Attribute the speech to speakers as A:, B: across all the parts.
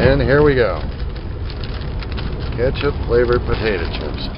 A: And here we go. Ketchup flavored potato chips.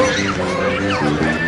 B: いいぞいいぞい
C: いぞ。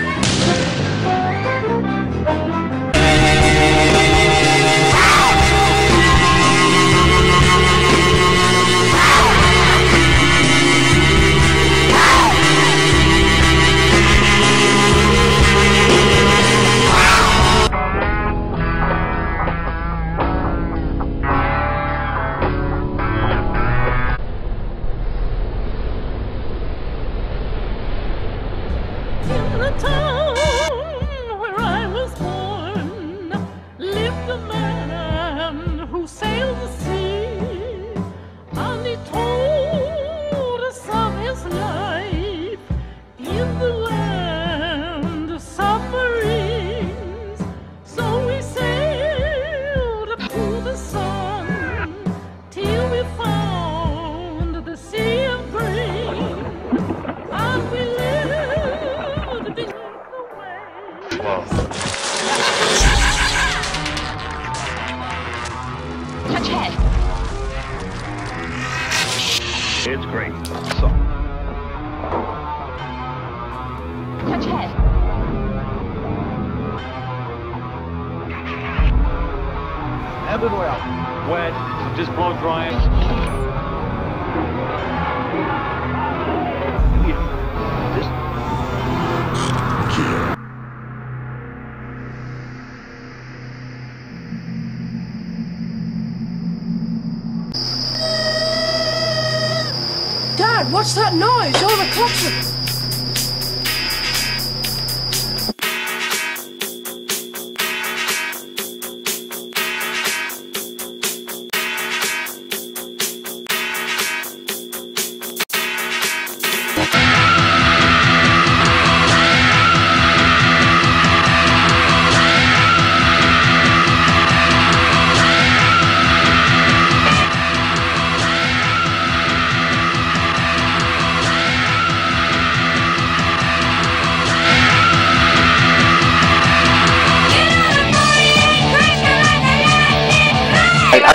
D: It's great. So,
C: Touch head.
D: everywhere. Wet, just blow drying.
E: Dad, what's that noise? Oh, the klaxon!
F: I,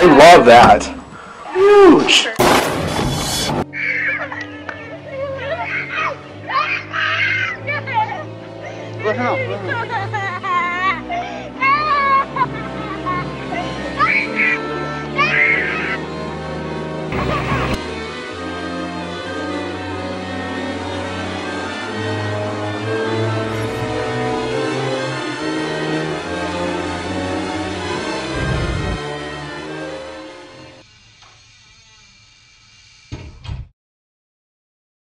F: I love that. Huge. Look out, look.